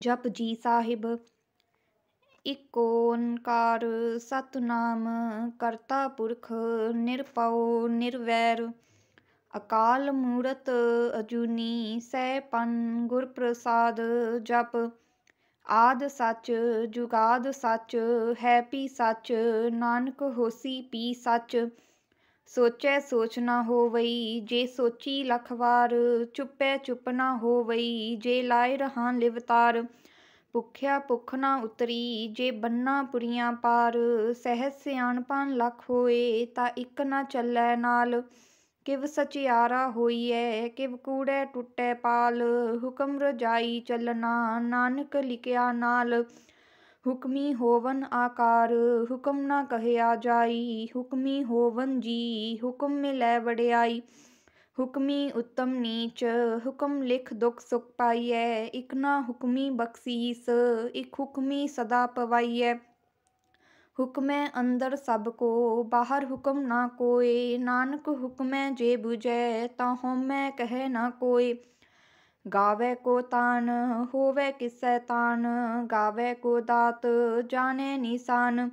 ਜਪਜੀ ਸਾਹਿਬ ਇਕ ਓੰਕਾਰ ਸਤਨਾਮ, ਕਰਤਾ ਪੁਰਖ ਨਿਰਭਉ ਨਿਰਵੈਰ, ਅਕਾਲ ਮੂਰਤ ਅਜੂਨੀ ਸੈਭੰ ਗੁਰ ਪ੍ਰਸਾਦ ਜਪ, ਆਦ ਸੱਚ ਜੁਗਾਦ ਸੱਚ, ਹੈ ਪੀ ਸੱਚ, ਨਾਨਕ ਹੋਸੀ ਪੀ ਸੱਚ ਸੋਚੈ ਸੋਚ ਨਾ ਹੋਵਈ, ਜੇ ਸੋਚੀ ਲਖ ਵਾਰ, ਚੁੱਪੈ ਚੁੱਪ ਨਾ ਹੋਵਈ, ਜੇ ਲਾਇ ਰਹਾ ਲਿਵਤਾਰ ਭੁਖਿਆ ਭੁਖ ਨਾ ਉਤਰੀ, ਜੇ ਬੰਨਾ ਪੁਰੀਆਂ ਪਾਰ, ਸਹਿਜ ਸਿਆਣਪਾਂ ਲੱਖ ਹੋਏ, ਤਾਂ ਇੱਕ ਨਾ ਚੱਲੈ ਨਾਲ, ਕਿਵ ਸਚਿਆਰਾ ਹੋਈਐ, ਕਿਵ ਕੂੜੈ ਟੁੱਟੈ ਪਾਲ, ਹੁਕਮ ਰਜਾਈ ਚੱਲਣਾ, ਨਾਨਕ ਲਿਖਿਆ ਨਾਲ ਹੁਕਮੀ ਹੋਵਨ ਆਕਾਰ ਹੁਕਮ ਨਾ ਕਹਿਆ ਜਾਈ ਹੁਕਮੀ ਹੋਵਨ ਜੀ ਹੁਕਮ ਮਿਲੈ ਵਡਿਆਈ ਹੁਕਮੀ ਉਤਮ ਨੀਚ ਹੁਕਮ ਲਿਖ ਦੁਖ ਸੁਖ ਪਾਈਐ ਇਕ ਨਾ ਹੁਕਮੀ ਬਖਸੀਸ ਇਕ ਹੁਕਮੀ ਸਦਾ ਪਵਾਈਐ ਹੁਕਮੈ ਅੰਦਰ ਸਭ ਕੋ ਬਾਹਰ ਹੁਕਮ ਨਾ ਕੋਏ ਨਾਨਕ ਹੁਕਮੈ ਜੇ ਬੁਝੈ ਤਾਂ ਹਉਮੈ ਕਹੈ ਨਾ ਕੋਇ ਗਾਵੈ ਕੋ ਤਾਨ, ਹੋਵੈ ਕਿਸੈ ਤਾਨ, ਗਾਵੈ ਕੋ ਦਾਤ, ਜਾਣੈ ਨਿਸ਼ਾਨ।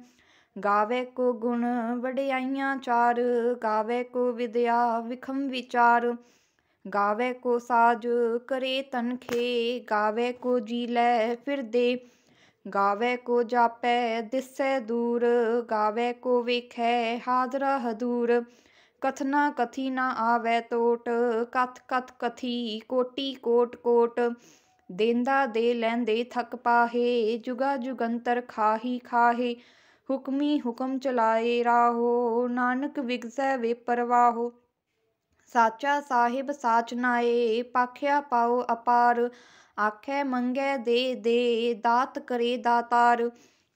ਗਾਵੈ ਕੋ ਗੁਣ ਵਡਿਆਈਆਂ ਚਾਰ, ਗਾਵੈ ਕੋ ਵਿਦਿਆ ਵਿਖਮ ਵਿਚਾਰ। ਗਾਵੈ ਕੋ ਸਾਜ ਕਰੇ ਤਨਖੇ ਗਾਵੈ ਕੋ ਜੀ ਲੈ ਫਿਰਦੇ ਗਾਵੈ ਕੋ ਜਾਪੈ ਦਿਸੈ ਦੂਰ, ਗਾਵੈ ਕੋ ਵੇਖੈ ਹਾਜ਼ਰਾ ਹਦੂਰ। ਕਥਨਾ ਕਥੀ ਨਾ ਆਵੈ ਟੋਟ ਕਥ ਕਥ ਕਥੀ, ਕੋਟੀ ਕੋਟ ਕੋਟ। ਦੇਂਦਾ ਦੇ ਲੈਂਦੇ ਥਕ ਪਾਹੇ, ਜੁਗਾ ਜੁਗੰਤਰ ਖਾਹੀ ਖਾਹੇ। ਹੁਕਮੀ ਹੁਕਮ ਚਲਾਏ ਰਾਹੋ, ਨਾਨਕ ਵਿਗਸੈ ਵੇ ਪਰਵਾਹੋ ਸਾਚਾ ਸਾਹਿਬ ਸਾਚ ਨਾਏ, ਪਾਖਿਆ ਪਾਉ ਅਪਾਰ। ਆਖੈ ਮੰਗੈ ਦੇ ਦੇ, ਦਾਤ ਕਰੇ ਦਾਤਾਰ।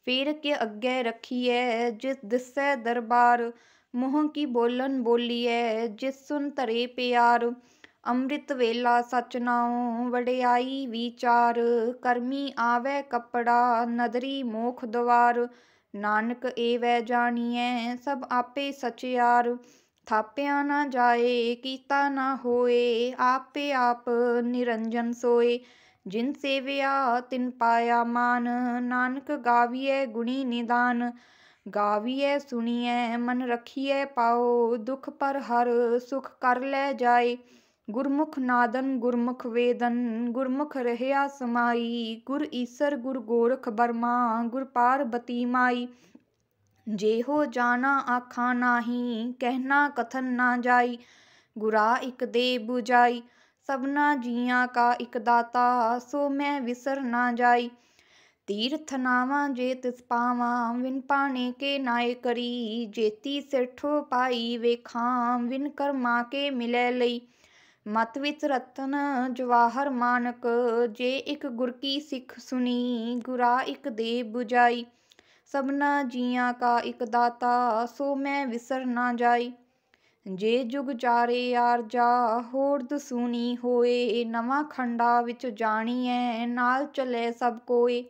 ਫੇਰ ਕੇ ਅੱਗੇ ਰਖੀਐ, ਜਿਸ ਦਿਸੈ ਦਰਬਾਰ। ਮੋਹ ਕੀ ਬੋਲਨ ਬੋਲੀਐ, ਜਿਸ ਸੁਨ ਧਰੇ ਪਿਆਰ। ਅੰਮ੍ਰਿਤ ਵੇਲਾ ਸਚ ਨਾਉ, ਵਡਿਆਈ ਵਿਚਾਰ। ਕਰਮੀ ਆਵੈ ਕਪੜਾ, ਨਦਰੀ ਮੋਖ ਦਵਾਰ। ਨਾਨਕ ਏਵੈ ਜਾਣੀਐ, ਸਭ ਆਪੇ ਸਚਿਆਰ। ਥਾਪਿਆ ਨਾ ਜਾਏ, ਕੀਤਾ ਨਾ ਹੋਏ, ਆਪੇ ਆਪ ਨਿਰੰਜਨ ਸੋਏ। ਜਿਨ ਸੇਵਿਆ, ਤਿਨ ਪਾਇਆ ਮਾਨ। ਨਾਨਕ ਗਾਵੀਐ ਗੁਣੀ ਨਿਦਾਨ। ਗਾਵੀਐ, ਸੁਣੀਐ, ਮਨ ਰਖੀਐ ਪਾਉ ਦੁਖ ਪਰ ਹਰ ਸੁਖ ਕਰ ਲੈ ਜਾਏ। ਗੁਰਮੁਖ ਨਾਦਨ, ਗੁਰਮੁਖ ਵੇਦਨ, ਗੁਰਮੁਖ ਰਹਿਆ ਸਮਾਈ। ਗੁਰ ਈਸਰ, ਗੁਰ ਗੋਰਖ ਬਰਮਾ, ਗੁਰ ਪਾਰਬਤੀ ਮਾਈ। ਜਿਹੋ ਜਾਣਾ ਆਖਾਂ ਨਾਹੀ, ਕਹਿਣਾ ਕਥਨ ਨਾ ਜਾਈ। ਗੁਰਾ ਇਕ ਦੇ 부ਜਾਈ ਸਭਨਾ ਜੀਆਂ ਕਾ ਇਕ ਦਾਤਾ, ਸੋ ਮੈਂ ਵਿਸਰ ਨਾ ਜਾਈ। ਤੀਰਥ ਨਾਵਾਂ ਜੇ ਤਿਸ ਪਾਵਾਂ, ਵਿਨ ਪਾਣੇ ਕੇ ਨਾਏ ਕਰੀ। ਜੇਤੀ ਸਿਰਠੋ ਪਾਈ ਵੇਖਾਂ, ਵਿਨ ਕਰਮਾ ਕੇ ਮਿਲੈ ਲਈ। ਮਤ ਵਿੱਚ ਰਤਨ ਜਵਾਹਰ ਮਾਨਕ, ਜੇ ਇਕ ਗੁਰ ਕੀ ਸਿੱਖ ਸੁਣੀ ਗੁਰਾ ਇਕ ਦੇ 부ਜਾਈ ਸਭਨਾ ਜੀਆਂ ਕਾ ਇਕ ਦਾਤਾ, ਸੋ ਮੈਂ ਵਿਸਰ ਨਾ ਜਾਈ। ਜੇ ਜੁਗ ਜਾਰੇ ਆਰਜਾ ਹੋੜ ਦਸੂਨੀ ਹੋਏ, ਨਵਾਂ ਖੰਡਾ ਵਿੱਚ ਜਾਣੀਐ, ਨਾਲ ਚਲੇ ਸਭ ਕੋਏ।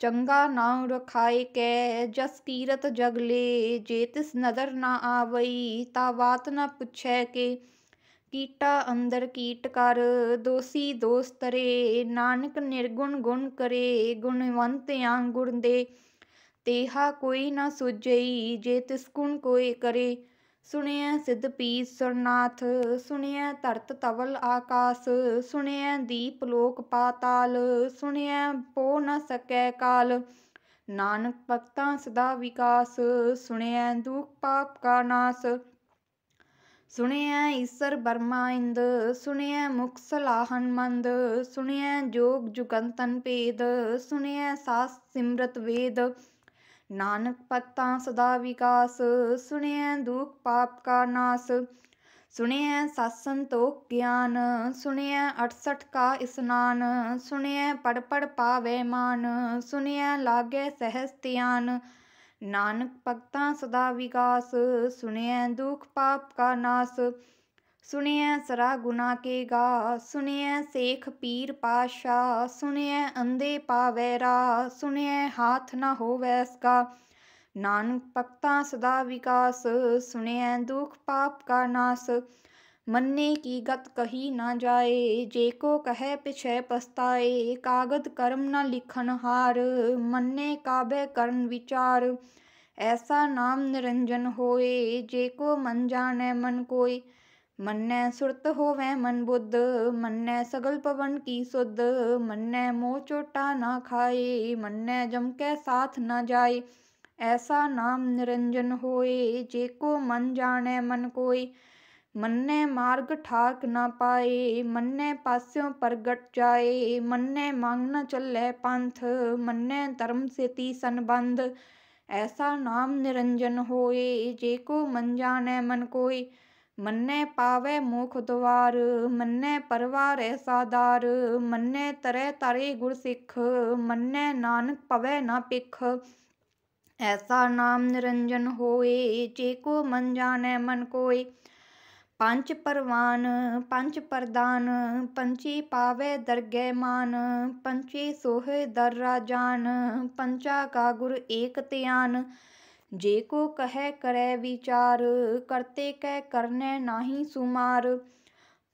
ਚੰਗਾ ਨਾਉ ਰਖਾਏ ਕੈ, ਜਸ ਕੀਰਤ ਜਗਲੇ ਜੇ ਤਿਸ ਨਦਰ ਨਾ ਆਵਈ, ਤਾ ਬਾਤ ਨਾ ਪੁੱਛੈ ਕੇ। ਕੀਟਾ ਅੰਦਰ ਕੀਟ ਕਰ, ਦੋਸੀ ਦੋਸ ਤਰੇ, ਨਾਨਕ ਨਿਰਗੁਣ ਗੁਣ ਕਰੇ, ਗੁਣਵੰਤ ਗੁਣਵੰਤਿਆਂ ਗੁਣ ਦੇ। ਤੇਹਾ ਕੋਈ ਨਾ ਸੁਝਈ, ਜੇ ਤਿਸ ਗੁਣ ਕੋਇ ਕਰੇ। ਸੁਣਿਐ ਸਿਧ ਪੀ ਸਰਨਾਥ ਸੁਣਿਐ ਧਰਤ ਤਵਲ ਆਕਾਸ, ਸੁਣਿਐ ਦੀਪ ਲੋਕ ਪਾਤਾਲ, ਸੁਣਿਐ ਪੋ ਨ ਸਕੈ ਕਾਲ। ਨਾਨਕ ਭਗਤਾਂ ਸਦਾ ਵਿਕਾਸ, ਸੁਣਿਐ ਦੁਖ ਪਾਪ ਕਾ ਨਾਸ। ਸੁਣਿਐ ਈਸਰ ਬਰਮਾ ਇੰਦ, ਸੁਣਿਐ ਮੁਖ ਸਲਾਹਨ ਮੰਦ, ਸੁਣਿਐ ਜੋਗ ਜੁਗੰਤਨ ਭੇਦ, ਸੁਣਿਐ ਸਾਸ ਸਿਮਰਤ ਵੇਦ। ਨਾਨਕ ਭਗਤਾਂ ਸਦਾ ਵਿਕਾਸ, ਸੁਣਿਐ ਦੁਖ ਪਾਪ ਕਾ ਨਾਸ, ਸੁਣਿਐ ਸਤ ਸੰਤੋਖ ਗਿਆਨ, ਸੁਣਿਐ 68 ਕਾ ਇਸਨਾਨ, ਸੁਣਿਐ ਪੜ ਪੜ ਪਾਵੇ ਮਾਨ, ਸੁਣਿਐ ਲਾਗੇ ਸਹਿਜ ਧਿਆਨ। ਨਾਨਕ ਭਗਤਾਂ ਸਦਾ ਵਿਕਾਸ, ਸੁਣਿਐ ਦੁਖ ਪਾਪ ਕਾ ਨਾਸ ਸੁਣਿਐ ਸਰਾ ਗੁਨਾ ਕੇ ਗਾ, ਸੁਣਿਐ ਸੇਖ ਪੀਰ ਪਾਸ਼ਾ, ਸੁਣਿਐ ਅੰਦੇ ਪਾਵੈ ਰਾ, ਸੁਣਿਐ ਹਾਥ ਨਾ ਹੋਵੈ ਸਕਾ ਨਾਨਕ ਭਗਤਾਂ ਸਦਾ ਵਿਕਾਸ, ਸੁਣਿਐ ਦੁਖ ਪਾਪ ਕਾ ਨਾਸ। ਮੰਨੇ ਕੀ ਗਤ ਕਹੀ ਨਾ ਜਾਏ, ਜੇ ਕੋ ਕਹੈ ਪਿਛੈ ਪਸਤਾਏ ਕਾਗਦ ਕਰਮ ਨਾ ਲਿਖਣ ਹਾਰ, ਮੰਨੇ ਕਾਬੇ ਕਰਨ ਵਿਚਾਰ। ਐਸਾ ਨਾਮ ਨਿਰੰਜਨ ਹੋਏ, ਜੇ ਕੋ ਮਨ ਜਾਣੈ ਮਨ ਕੋਈ ਮੰਨੈ ਸੁਰਤ ਹੋਵੇ ਮਨ ਬੁੱਧ, ਮੰਨੈ ਸਗਲ ਪਵਨ ਕੀ ਸੁਧ, ਮੰਨੈ ਮੋਹ ਚੋਟਾ ਨਾ ਖਾਏ, ਮੰਨੈ ਜਮ ਕੈ ਸਾਥ ਨਾ ਜਾਏ, ਐਸਾ ਨਾਮ ਨਿਰੰਜਨ ਹੋਏ, ਜੇ ਕੋ ਮਨ ਜਾਣੈ ਮਨ ਕੋਈ ਮੰਨੈ ਮਾਰਗ ਠਾਕ ਨਾ ਪਾਏ, ਮੰਨੈ ਪਾਸਿਓਂ ਪ੍ਰਗਟ ਜਾਏ, ਮੰਨੈ ਮੰਗ ਨ ਚੱਲੇ ਪੰਥ, ਮੰਨੈ ਧਰਮ ਸੇਤੀ ਸੰਬੰਧ, ਐਸਾ ਨਾਮ ਨਿਰੰਜਨ ਹੋਏ, ਜੇ ਕੋ ਮਨ ਜਾਣੈ ਮਨ ਕੋਈ ਮੰਨੈ ਪਾਵੇ ਮੁਖ ਦਵਾਰ ਮੰਨੈ ਪਰਵਾਰ ਐਸਾਦਾਰ ਮੰਨੈ ਤਰੇ ਤਰੇ ਗੁਰ ਸਿੱਖ, ਮੰਨੈ ਨਾਨਕ ਪਵੇ ਨਾ ਪਿਖ ਐਸਾ ਨਾਮ ਨਿਰੰਜਨ ਹੋਏ, ਜੇ ਕੋ ਮਨ ਜਾਣੈ ਮਨ ਕੋਈ ਪੰਜ ਪਰਵਾਨ, ਪੰਜ ਪ੍ਰਦਾਨ ਪੰਚੀ ਪਾਵੇ ਦਰਗਹਿ ਮਾਨ ਪੰਚੀ ਸੋਹੇ ਦਰ ਰਾਜਾਨ ਪੰਚਾ ਕਾ ਗੁਰ ਏਕ ਧਿਆਨ। ਜੇ ਕੋ ਕਹੈ ਕਰੈ ਵਿਚਾਰ, ਕਰਤੇ ਕਹਿ ਕਰਨੈ ਨਾਹੀ ਸੁਮਾਰ।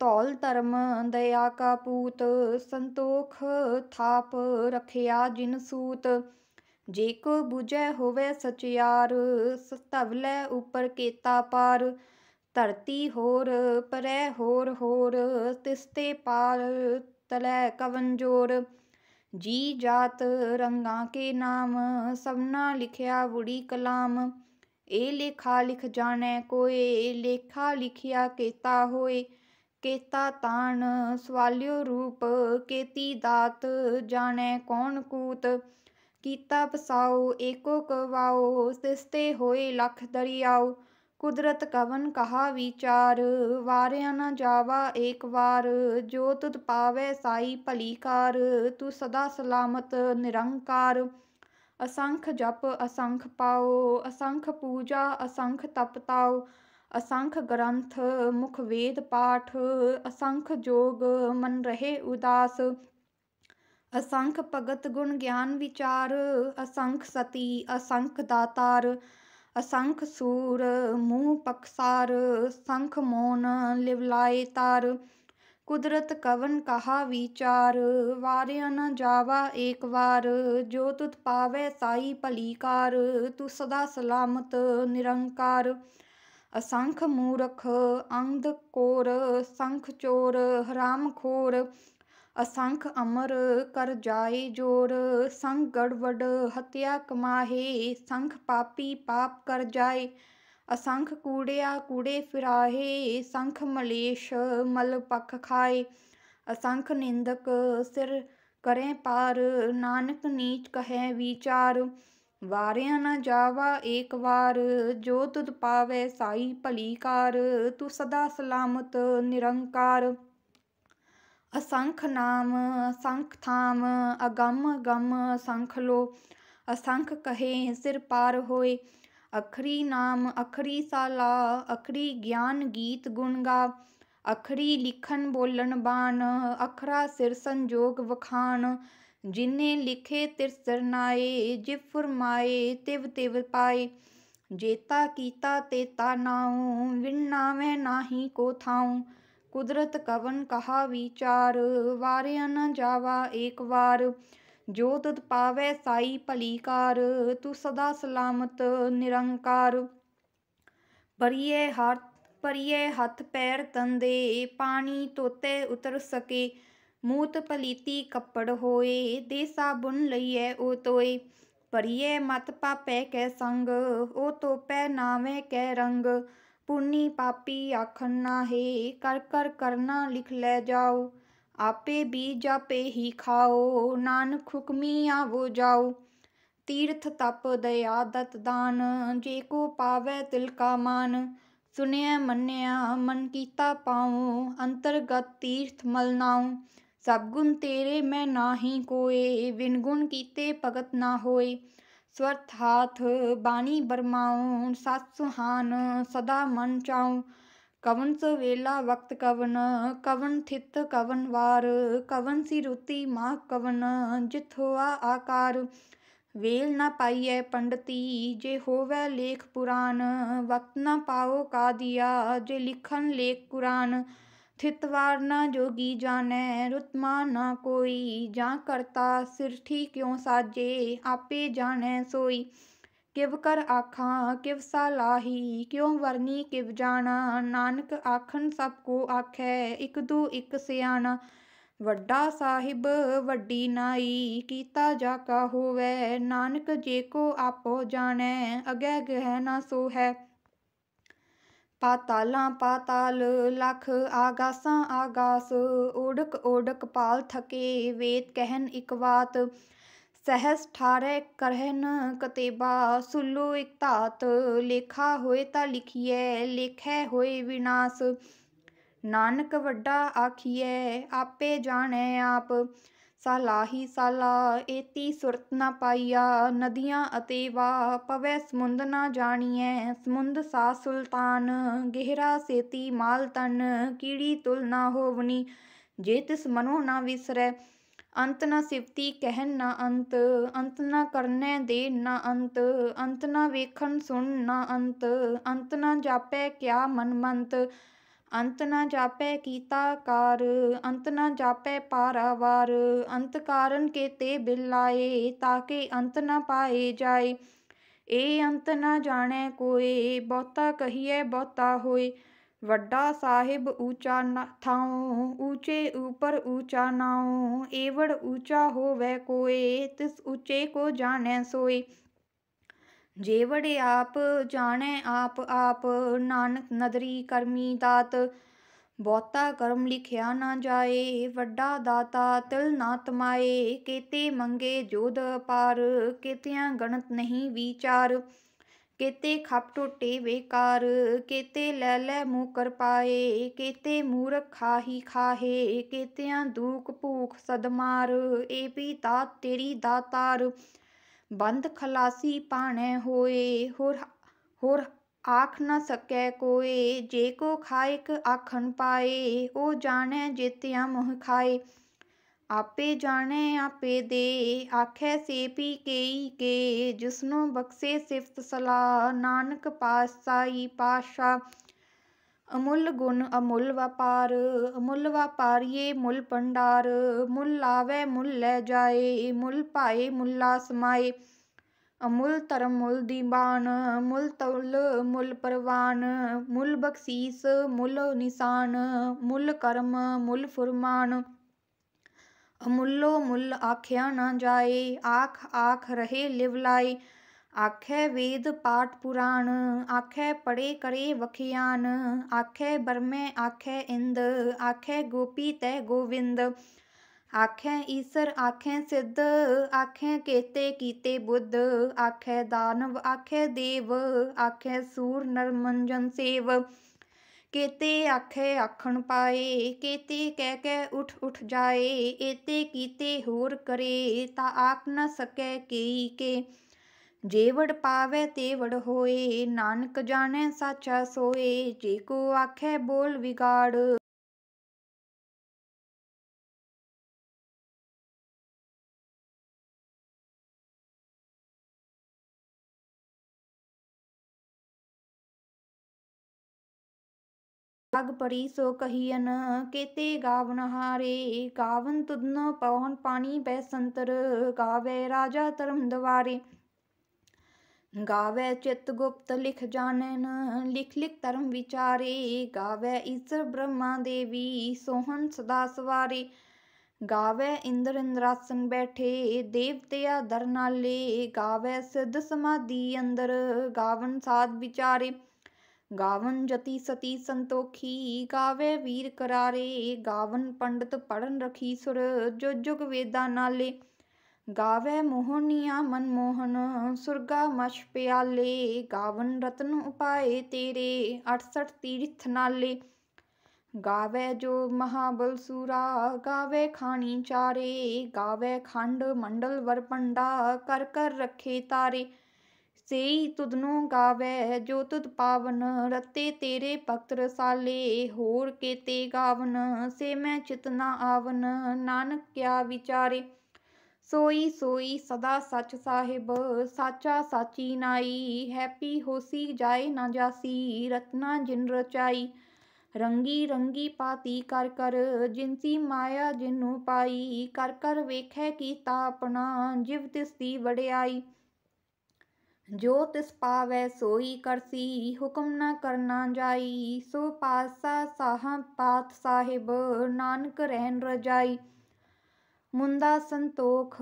ਧੌਲ ਧਰਮ ਦਇਆ ਕਾ ਪੂਤ, ਸੰਤੋਖ ਥਾਪ ਰਖਿਆ ਜਿਨ ਸੂਤ। ਜੇ ਕੋ 부ਜੈ ਹੋਵੇ ਸਚਿਆਰ ਸਤਵਲੇ ਉਪਰ ਕੇਤਾ ਪਾਰ। ਧਰਤੀ ਹੋਰ, ਪਰੈ ਹੋਰ ਹੋਰ, ਤਿਸਤੇ ਪਾਲ ਤਲੈ ਕਵਨ ਜੋਰ। ਜੀ ਜਾਤ ਰੰਗਾਂ ਕੇ ਨਾਮ, ਸਭਨਾ ਲਿਖਿਆ ਵੁੜੀ ਕਲਾਮ। ਇਹ ਲੇਖਾ ਲਿਖ ਜਾਣੈ ਕੋਏ ਲੇਖਾ ਲਿਖਿਆ ਕੇਤਾ ਹੋਏ। ਕੇਤਾ ਤਾਣ ਸਵਾਲਿਓ ਰੂਪ, ਕੇਤੀ ਦਾਤ ਜਾਣੈ ਕੌਣ ਕੂਤ। ਕੀਤਾ ਪਸਾਓ ਏਕੋ ਕਵਾਓ ਤਿਸਤੇ ਹੋਏ ਲਖ ਦਰਿਆਓ। ਕੁਦਰਤ ਕਵਨ ਕਹਾ ਵਿਚਾਰ, ਵਾਰਿਆ ਨਾ ਜਾਵਾ ਏਕ ਵਾਰ, ਜੋ ਤੁਧ ਪਾਵੇ ਸਾਈ ਭਲੀ ਕਾਰ, ਤੂੰ ਸਦਾ ਸਲਾਮਤ ਨਿਰੰਕਾਰ। ਅਸੰਖ ਜਪ, ਅਸੰਖ ਪਾਓ, ਅਸੰਖ ਪੂਜਾ, ਅਸੰਖ ਤਪ ਤਾਓ, ਅਸੰਖ ਗ੍ਰੰਥ, ਮੁਖ ਵੇਦ ਪਾਠ, ਅਸੰਖ ਜੋਗ, ਮਨ ਰਹੇ ਉਦਾਸ। ਅਸੰਖ ਭਗਤ ਗੁਣ ਗਿਆਨ ਵਿਚਾਰ, ਅਸੰਖ ਸਤੀ, ਅਸੰਖ ਦਾਤਾਰ ਅਸੰਖ ਸੂਰ, ਮੂਹ ਪਕਸਾਰ, ਸੰਖ ਮੋਨ, ਲਿਵਲਾਏ ਤਾਰ। ਕੁਦਰਤ ਕਵਨ ਕਹਾ ਵਿਚਾਰ, ਵਾਰਿਆ ਨ ਜਾਵਾ ਏਕ ਵਾਰ। ਜੋ ਤੁਤ ਪਾਵੇ ਸਾਈ ਭਲੀ ਕਾਰ ਤੂੰ ਸਦਾ ਸਲਾਮਤ, ਨਿਰੰਕਾਰ। ਅਸੰਖ ਮੂਰਖ, ਅੰਧ ਕੋਰ, ਸੰਖ ਚੋਰ, ਹਰਾਮ ਖੋਰ। ਅਸੰਖ ਅਮਰ ਕਰ ਜਾਏ ਜੋਰ, ਸੰਗ ਗੜਵੜ ਹਤਿਆ ਕਮਾਹੇ, ਸੰਖ ਪਾਪੀ ਪਾਪ ਕਰ ਜਾਏ, ਅਸੰਖ ਕੂੜਿਆ ਕੂੜੇ ਫਿਰਾਹੇ, ਸੰਖ ਮਲੇਸ਼ ਮਲ ਪਖ ਖਾਏ, ਅਸੰਖ ਨਿੰਦਕ ਸਿਰ ਕਰੇ ਪਾਰ, ਨਾਨਕ ਨੀਚ ਕਹੈ ਵਿਚਾਰ, ਵਾਰਿਆ ਨਾ ਜਾਵਾ ਏਕ ਵਾਰ, ਜੋ ਤੁਧ ਪਾਵੇ ਸਾਈ ਭਲੀ ਕਾਰ, ਤੂੰ ਸਦਾ ਸਲਾਮਤ ਨਿਰੰਕਾਰ। ਅਸੰਖ ਨਾਮ, ਅਸੰਖ ਥਾਮ, ਅਗੰਮ ਗਮ ਅਸੰਖ ਲੋ, ਅਸੰਖ ਕਹੇ ਸਿਰ ਪਾਰ ਹੋਏ, ਅਖਰੀ ਨਾਮ, ਅਖਰੀ ਸਾਲਾ, ਅਖਰੀ ਗਿਆਨ ਗੀਤ ਗੁਣ ਗਾ, ਅਖਰੀ ਲਿਖਣ ਬੋਲਣ ਬਾਣ, ਅਖਰਾ ਸਿਰ ਸੰਜੋਗ ਵਖਾਣ, ਜਿਨੇ ਲਿਖੇ ਤਿਰ ਸਰਨਾਏ ਜਿ ਫਰਮਾਏ, ਤਿਵ ਤਿਵ ਪਾਏ, ਜੇਤਾ ਕੀਤਾ ਤੇਤਾ ਨਾਉ, ਵਿਣ ਨਾਵੇਂ ਨਾਹੀ ਕੋ ਥਾਉ ਕੁਦਰਤ ਕਵਨ ਕਹਾ ਵਿਚਾਰ, ਵਾਰਿਆ ਨਾ ਜਾਵਾ ਏਕ ਵਾਰ। ਜੋ ਤੁਧ ਪਾਵੇ ਸਾਈ ਭਲੀ ਕਾਰ, ਤੂੰ ਸਦਾ ਸਲਾਮਤ ਨਿਰੰਕਾਰ। ਪਰਿਏ ਹੱਥ ਪਰਿਏ ਹੱਥ ਪੈਰ ਤੰਦੇ, ਪਾਣੀ ਤੋਤੇ ਉਤਰ ਸਕੇ। ਮੂਤ ਪਲੀਤੀ ਕੱਪੜ ਹੋਏ ਦੇ ਸਾਬੁਨ ਲਈਐ ਉਹ ਤੋਏ। ਪਰਿਏ ਮਤ ਪਾਪੈ ਕੈ ਸੰਗ, ਉਹ ਤੋਪੈ ਨਾਵੇਂ ਕੈ ਰੰਗ। ਪੁੰਨੀ ਪਾਪੀ ਆਖਣ ਨਾਹੀ ਕਰ ਕਰ ਕਰਨਾ ਲਿਖ ਲੈ ਜਾਓ। ਆਪੇ ਬੀਜ ਆਪੇ ਹੀ ਖਾਓ, ਨਾਨਕ ਹੁਕਮੀ ਆਵੋ ਜਾਓ। ਤੀਰਥ ਤਪ ਦਇਆ ਦਤ ਦਾਨ, ਜੇ ਕੋ ਪਾਵੇ ਤਿਲ ਕਾ ਮਾਨ। ਸੁਨਿਆ ਮੰਨਿਆ ਮਨ ਕੀਤਾ ਪਾਉ, ਅੰਤਰਗਤ ਤੀਰਥ ਮਲ ਨਾਉ। ਸਭ ਗੁਣ ਤੇਰੇ ਮੈਂ ਨਾਹੀ ਕੋਏ ਵਿਨ ਗੁਣ ਕੀਤੇ ਭਗਤ ਨਾ ਹੋਏ। ਸਵਰਥ ਹਾਥ ਬਾਣੀ ਬਰਮਾਉ ਸਤ ਸੁਹਾਨ ਸਦਾ ਮਨ ਚਾਉ ਕਵਨ ਵੇਲਾ ਵਕਤ ਕਵਨ ਕਵਨ ਥਿਤ ਕਵਨ ਵਾਰ। ਕਵਨ ਸੀ ਰੁਤੀ ਮਾ ਕਵਨ ਜਿਤ ਹੋਆ ਆਕਾਰ। ਵੇਲ ਨਾ ਪਾਈਐ ਪੰਡਤੀ, ਜੇ ਹੋਵੈ ਲੇਖ ਪੁਰਾਨ। ਵਕਤ ਨਾ ਪਾਓ ਕਾਦੀਆ ਜੇ ਲਿਖਨ ਲੇਖ ਕੁਰਾਨ। ਥਿਤਵਾਰ ਨਾ ਜੋਗੀ ਜਾਣੈ ਰੁਤਮਾ ਨਾ ਕੋਈ। ਜਾਂ ਕਰਤਾ ਸਿਰਠੀ ਕਿਉ ਸਾਜੇ, ਆਪੇ ਜਾਣੈ ਸੋਈ। ਕਿਵ ਕਰ ਆਖਾਂ, ਕਿਵ ਸਾਲਾਹੀ ਕਿਉ ਵਰਨੀ ਕਿਵ ਜਾਣਾ। ਨਾਨਕ ਆਖਣ ਸਭ ਕੋ ਆਖੈ, ਇਕ ਦੂ ਇਕ ਸਿਆਣਾ। ਵੱਡਾ ਸਾਹਿਬ, ਵੱਡੀ ਨਾਈ, ਕੀਤਾ ਜਾ ਕਾ ਹੋਵੈ। ਨਾਨਕ ਜੇ ਕੋ ਆਪੋ ਜਾਣੈ ਅਗੈ ਗਹਿ ਨਾ ਸੋ ਹੈ ਪਾਤਾਲਾਂ ਪਾਤਾਲ ਲਖ ਆਗਾਸਾਂ ਆਗਾਸ, ਓੜਕ ਓੜਕ ਪਾਲ ਥਕੇ ਵੇਦ ਕਹਿਨ ਇਕ ਬਾਤ, ਸਹਸ ਠਾਰੇ ਕਰਹਿਨ ਕਤੇਬਾ, ਸੁਲੂ ਇਕ ਧਾਤ, ਲੇਖਾ ਹੋਏ ਤਾਂ ਲਿਖੀਐ, ਲੇਖੈ ਹੋਏ ਵਿਨਾਸ਼, ਨਾਨਕ ਵੱਡਾ ਆਖੀਐ, ਆਪੇ ਜਾਣੈ ਆਪ। ਸਾਲਾਹੀ ਸਾਲਾ, ਏਤੀ ਸੁਰਤ ਨਾ ਪਾਈਆ, ਨਦੀਆਂ ਅਤੇ ਵਾ ਪਵੈ ਸਮੁੰਦ ਨਾ ਜਾਣੀਐ, ਸਮੁੰਦ ਸਾ ਸੁਲਤਾਨ, ਗਹਿਰਾ ਸੇਤੀ ਮਾਲ ਤਨ ਕੀੜੀ ਤੁਲ ਨਾ ਹੋਵਨੀ, ਜੇ ਤਿਸ ਮਨੋ ਨਾ ਵਿਸਰੈ, ਅੰਤ ਨਾ ਸਿਫਤੀ ਕਹਿਨ ਨਾ ਅੰਤ ਅੰਤ ਨਾ ਕਰਨੈ ਦੇ ਨਾ ਅੰਤ ਅੰਤ ਨਾ ਵੇਖਣ ਸੁਣ ਨਾ ਅੰਤ ਅੰਤ ਨਾ ਜਾਪੈ ਕਿਆ ਮਨ ਮੰਤ ਅੰਤ ਨਾ ਜਾਪੈ ਕੀਤਾ ਕਾਰ, ਅੰਤ ਨਾ ਜਾਪੈ ਪਾਰਾਵਾਰ, ਅੰਤ ਕਾਰਨ ਕੇਤੇ ਬਿਲਾਏ ਤਾਕੇ ਅੰਤ ਨਾ ਪਾਏ ਜਾਏ। ਏ ਅੰਤ ਨਾ ਜਾਣੈ ਕੋਏ, ਬਹੁਤਾ ਕਹੀਐ ਬਹੁਤਾ ਹੋਏ। ਵੱਡਾ ਸਾਹਿਬ ਊਚਾ ਥਾਉ, ਊਚੇ ਉਪਰ ਊਚਾ ਨਾਉ, ਏਵੜ ਊਚਾ ਹੋਵੈ ਕੋਏ, ਤਿਸ ਊਚੇ ਕੋ ਜਾਣੈ ਸੋਏ। ਜੇ ਵੜੇ ਆਪ ਜਾਣੈ ਆਪ ਆਪ ਨਾਨਕ ਨਦਰੀ ਕਰਮੀ ਦਾਤ। ਬਹੁਤਾ ਕਰਮ ਲਿਖਿਆ ਨਾ ਜਾਏ, ਵੱਡਾ ਦਾਤਾ ਤਿਲ ਨਾ ਤਮਾਏ। ਕੇਤੇ ਮੰਗੇ ਜੋਧ ਪਾਰ ਕੇਤਿਆਂ ਗਣਤ ਨਹੀਂ ਵਿਚਾਰ। ਕੇਤੇ ਖਪ ਟੋਟੇ ਵੇਕਾਰ ਕੇਤੇ ਲੈ ਲੈ ਮੂਕਰ ਪਾਏ। ਕੇਤੇ ਮੂਰਖ ਖਾਹੀ ਖਾਹੇ, ਕੇਤਿਆਂ ਦੂਖ ਭੂਖ ਸਦਮਾਰ। ਏ ਪੀ ਦਾਤ ਤੇਰੀ ਦਾਤਾਰ। ਬੰਦ ਖਲਾਸੀ ਪਾਣੈ ਹੋਏ, ਹੋਰ ਹੋਰ ਆਖ ਨਾ ਸਕੈ ਕੋਏ, ਜੇ ਕੋ ਖਾਇਕ ਆਖਣ ਪਾਏ ਉਹ ਜਾਣੈ ਜੇਤਿਆਂ ਮੋਹ ਖਾਏ। ਆਪੇ ਜਾਣੈ, ਆਪੇ ਦੇ, ਆਖੈ ਸੇ ਪੀ ਕੇਈ ਕੇ, ਜਿਸਨੂੰ ਬਖਸ਼ੇ ਸਿਫਤ ਸਲਾ ਨਾਨਕ ਪਾਸਾਈ ਪਾਸ਼ਾ ਅਮੁੱਲ ਗੁਣ ਅਮੁੱਲ ਵਪਾਰ, ਅਮੁੱਲ ਵਪਾਰੀਏ ਮੁੱਲ ਭੰਡਾਰ, ਮੁੱਲ ਲਾਵੇ ਮੁੱਲ ਲੈ ਜਾਏ, ਮੁੱਲ ਪਾਏ ਮੁੱਲਾ ਸਮਾਏ। ਅਮੁੱਲ ਧਰਮ ਮੁੱਲ ਦੀਵਾਨ ਮੁੱਲ ਤਉਲ ਮੁੱਲ ਪਰਵਾਨ, ਮੁੱਲ ਬਖਸ਼ੀਸ ਮੁੱਲ ਨਿਸ਼ਾਨ, ਮੁੱਲ ਕਰਮ ਮੁੱਲ ਫੁਰਮਾਨ। ਅਮੁੱਲੋ ਮੁੱਲ ਆਖਿਆ ਨਾ ਜਾਏ, ਆਖ ਆਖ ਰਹੇ ਲਿਵ ਲਾਏ ਆਖੈ ਵੇਦ ਪਾਠ ਪੁਰਾਣ ਆਖੈ ਪੜੇ ਕਰੇ ਵਖਿਆਨ ਆਖੈ ਬਰਮੇ ਆਖੈ ਇੰਦ ਆਖੈ ਗੋਪੀ ਤੈ ਗੋਵਿੰਦ ਆਖੈ ਈਸਰ ਆਖੈ ਸਿੱਧ ਆਖੈ ਕੇਤੇ ਕੀਤੇ ਬੁੱਧ ਆਖੈ ਦਾਨਵ ਆਖੈ ਦੇਵ ਆਖੈ ਸੂਰ ਨਰਮੰਜਨ ਸੇਵ ਕੇਤੇ ਆਖੇ ਆਖਣ ਪਾਏ ਕੇਤੇ ਕਹਿ ਕੇ ਉਠ ਉਠ ਜਾਏ ਏਤੇ ਕੀਤੇ ਹੋਰ ਕਰੇ ਤਾ ਆਖ ਨ ਸਕੈ ਕੇਈ ਕੇ ਜੇਵੜ ਪਾਵੇ ਤੇਵੜ ਹੋਏ, ਨਾਨਕ ਜਾਣੈ ਸਾਚਾ ਸੋਏ, ਜੇ ਕੋ ਆਖੇ ਬੋਲ ਵਿਗਾੜ। ਰਾਗ ਪਰੀ ਸੋ ਕਹੀਨ ਕੇਤੇ ਗਾਵਨ ਹਾਰੇ। ਗਾਵਨ ਤੁਧਨ ਪਵਨ ਪਾਣੀ ਬੈ ਸੰਤਰ, ਗਾਵੇ ਰਾਜਾ ਧਰਮ ਦਵਾਰੇ। ਗਾਵੇ ਚਿਤ ਗੁਪਤ ਲਿਖ ਜਾਣਨ, ਲਿਖ ਲਿਖ ਧਰਮ ਵਿਚਾਰੇ। ਗਾਵੇ ਈਸ਼ਰ ਬ੍ਰਹਮਾ ਦੇਵੀ, ਸੋਹਣ ਸਦਾ ਸਵਾਰੇ। ਗਾਵੇ ਇੰਦਰ ਇੰਦਰਾਸਨ ਬੈਠੇ ਦੇਵਤਿਆ ਦਰ ਨਾਲੇ। ਗਾਵੇ ਸਿੱਧ ਸਮਾਧੀ ਅੰਦਰ, ਗਾਵਨ ਸਾਧ ਵਿਚਾਰੇ। ਗਾਵਨ ਜਤੀ ਸਤੀ ਸੰਤੋਖੀ, ਗਾਵੇ ਵੀਰ ਕਰਾਰੇ। ਗਾਵਨ ਪੰਡਤ ਪੜਨ ਰਖੀ ਸੁਰ ਜੋ ਜੁਗ ਵੇਦਾਂ ਨਾਲੇ। ਗਾਵੇ ਮੋਹਨੀਆਂ ਮਨਮੋਹਨ, ਸੁਰਗਾ ਮਸ਼ ਪਿਆਲੇ, ਗਾਵਨ ਰਤਨ ਉਪਾਏ ਤੇਰੇ 68 ਤੀਰਥ ਨਾਲੇ। ਗਾਵੇ ਜੋ ਮਹਾਬਲ ਸੂਰਾ, ਗਾਵੇ ਖਾਣੀ ਚਾਰੇ, ਗਾਵੇ ਖੰਡ ਮੰਡਲ ਵਰਪੰਡਾ ਕਰ ਕਰ ਰੱਖੇ ਤਾਰੇ। ਸੇਈ ਤੁਧਨੂੰ ਗਾਵੇ ਜੋ ਤੁਧ ਪਾਵਨ, ਰਤੇ ਤੇਰੇ ਭਗਤ ਰਸਾਲੇ। ਹੋਰ ਕੇਤੇ ਗਾਵਨ, ਸੇ ਮੈਂ ਚਿਤਨਾ ਆਵਨ, ਨਾਨਕ ਕਿਆ ਵਿਚਾਰੇ। ਸੋਈ ਸੋਈ ਸਦਾ ਸੱਚ ਸਾਹਿਬ ਸਾਚਾ ਸਾਚੀ ਨਾਈ ਹੈਪੀ ਹੋਸੀ ਜਾਏ ਨਾ ਜਾਸੀ ਰਤਨਾ ਜਿਨ ਰਚਾਈ ਰੰਗੀ ਰੰਗੀ ਪਾਤੀ ਕਰ ਕਰ ਜਿਨਸੀ ਮਾਇਆ ਜਿਨੂੰ ਪਾਈ ਕਰ ਕਰ ਵੇਖੈ ਕੀਤਾ ਆਪਣਾ ਜਿਵ ਤਿਸ ਦੀ ਵਡਿਆਈ ਜੋ ਤਿਸ ਪਾਵੈ ਸੋਈ ਕਰਸੀ ਹੁਕਮ ਨਾ ਕਰਨਾ ਜਾਈ ਸੋ ਪਾਸਾ ਸਾਹਾਂ ਪਾਤ ਸਾਹਿਬ ਨਾਨਕ ਰਹਿਣ ਰਜਾਈ ਮੁੰਦਾ ਸੰਤੋਖ,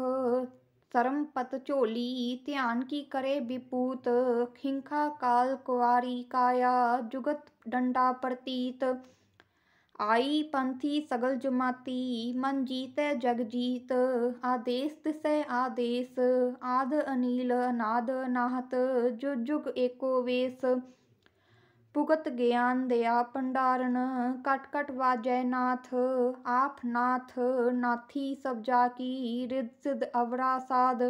ਸਰਮ ਪਤ ਝੋਲੀ, ਧਿਆਨ ਕੀ ਕਰੇ ਵਿਪੂਤ ਖਿੰਖਾ ਕਾਲ ਕੁਵਾਰੀ ਕਾਇਆ, ਜੁਗਤ ਡੰਡਾ ਪ੍ਰਤੀਤ। ਆਈ ਪੰਥੀ ਸਗਲ ਜਮਾਤੀ, ਮਨ ਜੀਤੈ ਜਗ ਜੀਤ। ਆਦੇਸ ਤਿਸੈ ਆਦੇਸ, ਆਦ ਅਨੀਲ, ਅਨਾਦ ਨਾਹਤ, ਜੁਗ ਜੁਗ ਏਕੋ ਵੇਸ। ਭੁਗਤ ਗਿਆਨ ਦਿਆ ਭੰਡਾਰਨ ਕਟ ਕਟ ਵਾਜੈ ਨਾਥ, ਆਪ ਨਾਥ, ਨਾਥੀ ਸਭ ਜਾ ਕੀ ਰਿਦ ਸਿਧ ਅਵਰਾ ਸਾਧ।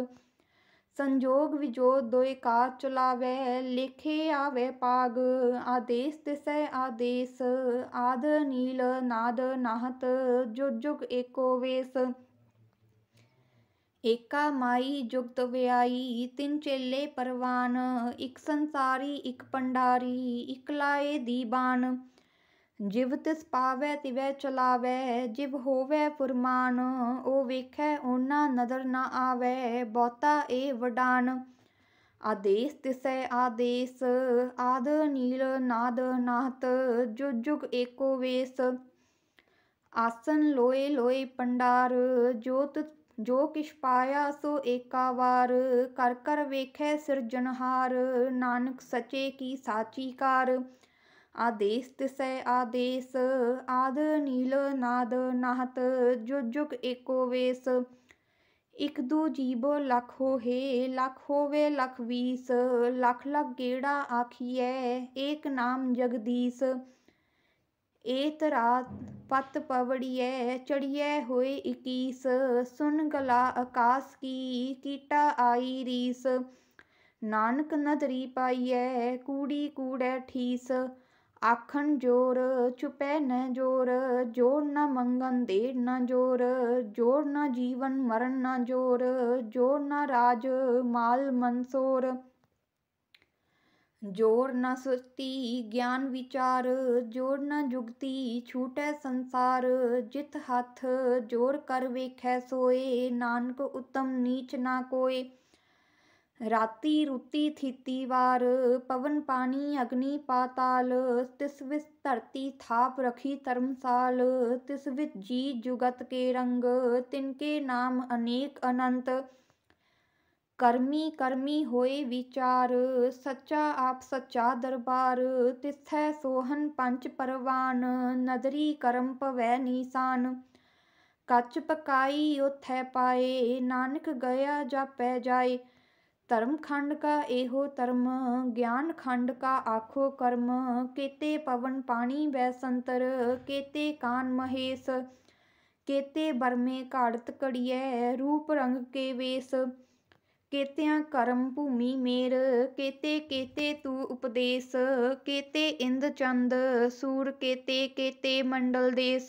ਸੰਜੋਗ ਵਿਜੋਗ ਦੋਇ ਕਾ ਚਲਾਵੇ, ਲੇਖੇ ਆਵੇ ਪਾਗ। ਆਦੇਸ ਤਿਸੈ ਆਦੇਸ, ਆਦ ਨੀਲ ਨਾਦ ਨਾਹਤ, ਜੁਗ ਜੁਗ ਏਕੋ ਵੇਸ। ਏਕਾ ਮਾਈ ਜੁਗਤ ਵਿਆਈ ਤਿੰਨ ਚੇਲੇ ਪਰਵਾਨ, ਇਕ ਸੰਸਾਰੀ, ਇਕ ਪੰਡਾਰੀ, ਇਕ ਲਾਏ ਦੀਬਾਨ। ਜਿਵ ਤਿਸ ਪਾਵੈ, ਤਿਵੈ ਚਲਾਵੈ, ਜਿਵ ਹੋਵੈ ਫੁਰਮਾਨ, ਉਹ ਵੇਖੈ ਉਹਨਾਂ ਨਦਰ ਨਾ ਆਵੈ, ਬਹੁਤਾ ਏ ਵਡਾਨ। ਆਦੇਸ ਤਿਸੈ ਆਦੇਸ, ਆਦ ਨੀਲ ਨਾਦ ਨਾਹਤ, ਜੁਗ ਜੁਗ ਏਕੋ ਵੇਸ। ਆਸਨ ਲੋਏ ਲੋਏ ਪੰਡਾਰ, ਜੋਤ ਜੋ ਕਿਛ ਪਾਇਆ ਸੋ ਏਕਾ ਵਾਰ, ਕਰ ਕਰ ਵੇਖੈ ਸਿਰਜਣਹਾਰ, ਨਾਨਕ ਸਚੇ ਕੀ ਸਾਚੀ ਕਾਰ। ਆਦੇਸ ਤਿਸੈ ਆਦੇਸ, ਆਦ ਨੀਲ ਨਾਦ ਨਾਹਤ, ਜੁਗ ਜੁਗ ਏਕੋ ਵੇਸ। ਇਕ ਦੂ ਜੀਬੋ ਲਖ ਹੋਏ ਲਖ ਹੋਵੇ ਲਖ ਵੀਸ, ਲਖ ਲਖ ਗੇੜਾ ਆਖੀਐ, ਏਕ ਨਾਮ ਜਗਦੀਸ। ਏਤ ਰਾਤ ਪਤ ਪਵੜੀਐ, ਚੜੀਐ ਹੋਏ 21 ਸੁਨ ਗਲਾ ਆਕਾਸ ਕੀ, ਕੀਟਾ ਆਈ ਰੀਸ। ਨਾਨਕ ਨਦਰੀ ਪਾਈਐ, ਕੂੜੀ ਕੂੜੈ ਠੀਸ। ਆਖਣ ਜੋਰ, ਚੁਪੈ ਨ ਜੋਰ ਜੋਰ ਨ ਮੰਗਨ ਦੇ ਨ ਜੋਰ ਜੋਰ ਨ ਜੀਵਨ ਮਰਨ ਨ ਜੋਰ ਜੋਰ ਨ ਰਾਜ ਮਾਲ ਮਨਸੋਰ। ਜੋਰ ਨਾ ਸੁਰਤੀ ਗਿਆਨ ਵਿਚਾਰ, ਜੋਰ ਨਾ ਜੁਗਤੀ ਛੂਟੈ ਸੰਸਾਰ। ਜਿਤ ਹੱਥ ਜੋਰ ਕਰ ਵੇਖੈ ਸੋਏ, ਨਾਨਕ ਉਤਮ ਨੀਚ ਨਾ ਕੋਏ। ਰਾਤੀ ਰੁਤੀ ਥੀਤੀ ਵਾਰ, ਪਵਨ ਪਾਣੀ ਅਗਨੀ ਪਾਤਾਲ। ਤਿਸ ਵਿਸ ਧਰਤੀ ਥਾਪ ਰਖੀ ਧਰਮਸਾਲ। ਤਿਸ ਵਿੱਚ ਜੀ ਜੁਗਤ ਕੇ ਰੰਗ ਤਿਨਕੇ ਨਾਮ ਅਨੇਕ ਅਨੰਤ। ਕਰਮੀ ਕਰਮੀ ਹੋਏ ਵਿਚਾਰ, ਸੱਚਾ ਆਪ ਸੱਚਾ ਦਰਬਾਰ ਤਿਸਥੈ ਸੋਹਨ ਪੰਜ ਪਰਵਾਨ, ਨਦਰੀ ਕਰਮ ਪਵੈ ਨੀਸਾਨ। ਕੱਚ ਪਕਾਈ ਉਥੈ ਪਾਏ, ਨਾਨਕ ਗਿਆ ਜਾਪੈ ਜਾਏ। ਧਰਮ ਖੰਡ ਕਾ ਇਹੋ ਧਰਮ, ਗਿਆਨ ਖੰਡ ਕਾ ਆਖੋ ਕਰਮ। ਕੇਤੇ ਪਵਨ ਪਾਣੀ ਬੈ ਸੰਤਰ, ਕੇਤੇ ਕਾਨ ਮਹੇਸ਼। ਕੇਤੇ ਬਰਮੇ ਘਾੜਤ ਕੜੀਐ ਰੂਪ ਰੰਗ ਕੇ ਵੇਸ। ਕੇਤਿਆਂ ਕਰਮ ਭੂਮੀ ਮੇਰ, ਕੇਤੇ ਕੇਤੇ ਤੂ ਉਪਦੇਸ, ਕੇਤੇ ਇੰਦ ਚੰਦ, ਸੂਰ ਕੇਤੇ ਕੇਤੇ ਮੰਡਲ ਦੇਸ।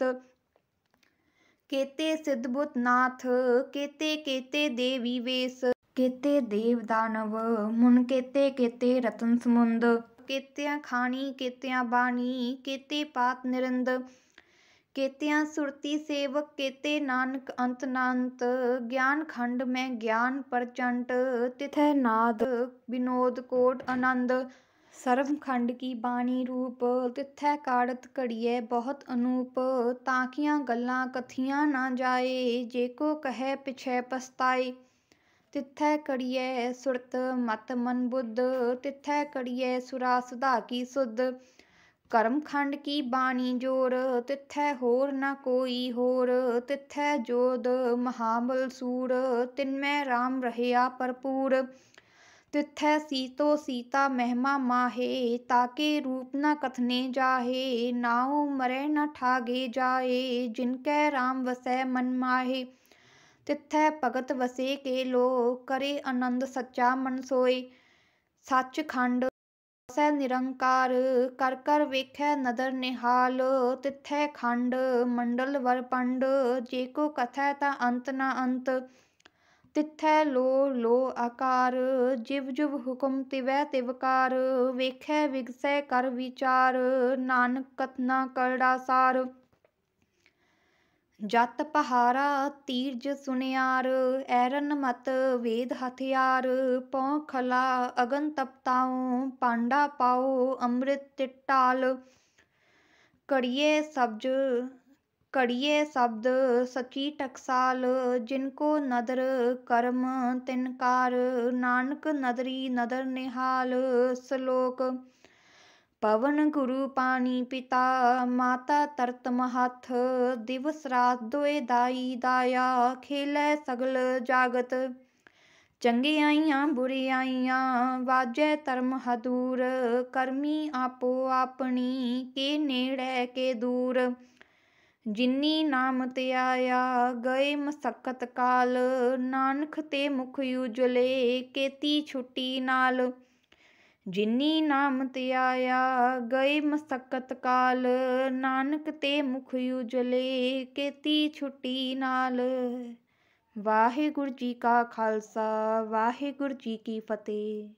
ਕੇਤੇ ਸਿੱਧਬੁੱਤ ਨਾਥ, ਕੇਤੇ ਕੇਤੇ ਦੇਵੀ ਵੇਸ। ਕੇਤੇ ਦੇਵ ਦਾਨਵ, ਮੁਨ ਕੇਤੇ ਕੇਤੇ ਰਤਨ ਸਮੁੰਦ। ਕੇਤਿਆਂ ਖਾਣੀ, ਕੇਤਿਆਂ ਬਾਣੀ, ਕੇਤੇ ਪਾਤ ਨਿਰੰਦ। ਕੇਤਿਆਂ ਸੁਰਤੀ ਸੇਵਕ ਕੇਤੇ ਨਾਨਕ ਅੰਤ ਨਾਨਤ ਗਿਆਨ ਖੰਡ ਮੈਂ ਗਿਆਨ ਪਰਚੰਟ, ਤਿਥੈ ਨਾਦ ਵਿਨੋਦ ਕੋਟ ਆਨੰਦ, ਸਰਵ ਖੰਡ ਕੀ ਬਾਣੀ ਰੂਪ, ਤਿਥੈ ਕਾੜਤ ਘੜੀਐ ਬਹੁਤ ਅਨੂਪ ਤਾਕੀਆਂ ਗੱਲਾਂ ਕਥੀਆਂ ਨਾ ਜਾਏ, ਜੇ ਕੋ ਕਹੈ ਪਿਛੈ ਪਸਤਾਏ ਤਿਥੈ ਕੜੀਐ ਸੁਰਤ ਮਤ ਮਨ ਬੁੱਧ, ਤਿਥੈ ਕੜੀਐ ਸੁਰਾ ਸੁਧਾ ਕੀ ਸੁਧ। ਕਰਮ ਖੰਡ ਕੀ ਬਾਣੀ ਜੋਰ, ਤਿਥੈ ਹੋਰ ਨਾ ਕੋਈ ਹੋਰ, ਤਿਥੈ ਜੋਦ ਮਹਾਬਲ ਸੂਰ, ਤਿਨਮੈ RAM ਰਹਿਆ ਭਰਪੂਰ। ਤਿਥੈ ਸੀਤੋ ਸੀਤਾ ਮਹਿਮਾ ਮਾਹੇ, ਤਾਕੇ ਰੂਪ ਨਾ ਕਥਨੇ ਜਾਹੇ, ਨਾਉ ਮਰੈ ਨਾ ਠਾਗੇ ਜਾਏ ਜਿਨ ਕੈ RAM ਵਸੈ ਮਨ ਮਾਹੇ। ਤਿਥੈ ਭਗਤ ਵਸੇ ਕੇ ਲੋ ਕਰੇ ਆਨੰਦ ਸੱਚਾ ਮਨ ਸੋਏ। ਸੱਚ ਖੰਡ ਵਸੈ ਨਿਰੰਕਾਰ, ਕਰ ਕਰ ਵੇਖੈ ਨਦਰ ਨਿਹਾਲ, ਤਿਥੈ ਖੰਡ, ਮੰਡਲ ਵਰਪੰਡ ਜੇ ਕੋ ਕਥੈ ਤਾ ਅੰਤ ਨਾ ਅੰਤ, ਤਿੱਥੈ ਲੋ ਲੋ ਆਕਾਰ, ਜਿਵ ਜੁਵ ਹੁਕਮ ਤਿਵੈ ਤਿਵਕਾਰ ਵੇਖੈ ਵਿਗਸੈ ਕਰ ਵਿਚਾਰ, ਨਾਨਕ ਕਥਨਾ ਕਰੜਾ ਸਾਰ ਜਤ ਪਹਾਰਾ ਤੀਰਜ ਸੁਨਿਆਰ, ਐਰਨ ਮਤ ਵੇਦ ਹਥਿਆਰ, ਪਉ ਖਲਾ ਅਗਨ ਤਪਤਾਉ ਪਾਂਡਾ ਪਾਉ ਅੰਮ੍ਰਿਤ ਟਿਟਾਲ ਕੜੀਏ ਸਬਜ ਕੜੀਏ ਸ਼ਬਦ ਸਚੀ ਟਕਸਾਲ, ਜਿਨ ਕੋ ਨਦਰ ਕਰਮ ਤਿਨਕਾਰ ਨਾਨਕ ਨਦਰੀ ਨਦਰ ਨਿਹਾਲ, ਸ਼ਲੋਕ ਪਵਨ ਗੁਰੂ ਪਾਣੀ ਪਿਤਾ, ਮਾਤਾ ਤਰਤ ਮਹੱਥ, ਦਿਵਸ ਰਾਤ ਦੋਏ ਦਾਈ ਦਾਇਆ, ਖੇਲੇ ਸਗਲ ਜਾਗਤ। ਚੰਗਿਆਈਆਂ ਬੁਰਿਆਈਆਂ ਵਾਜੈ ਧਰਮ ਹਦੂਰ, ਕਰਮੀ ਆਪੋ ਆਪਣੀ, ਕੇ ਨੇੜੇ ਕੇ ਦੂਰ। ਜਿਨੀ ਨਾਮ ਤੇ ਆਇਆ, ਗਏ ਮਸਕਤ ਕਾਲ ਨਾਨਕ ਤੇ ਮੁਖ ਉਜਲੇ, ਕੇਤੀ ਛੁੱਟੀ ਨਾਲ। ਜਿਨੀ ਨਾਮ ਤੇ ਆਇਆ, ਗਏ ਮਸਕਤ ਕਾਲ। ਨਾਨਕ ਤੇ ਮੁਖ ਉਜਲੇ, ਕੇਤੀ ਛੁੱਟੀ ਨਾਲ। ਵਾਹਿਗੁਰੂ ਜੀ ਕਾ ਖਾਲਸਾ, ਵਾਹਿਗੁਰੂ ਜੀ ਕੀ ਫਤਿਹ।